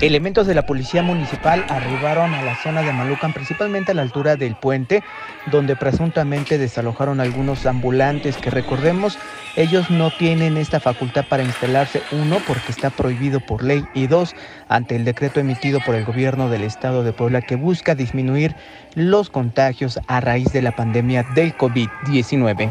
Elementos de la policía municipal arribaron a la zona de Malucan, principalmente a la altura del puente, donde presuntamente desalojaron algunos ambulantes que recordemos, ellos no tienen esta facultad para instalarse, uno, porque está prohibido por ley, y dos, ante el decreto emitido por el gobierno del estado de Puebla que busca disminuir los contagios a raíz de la pandemia del COVID-19.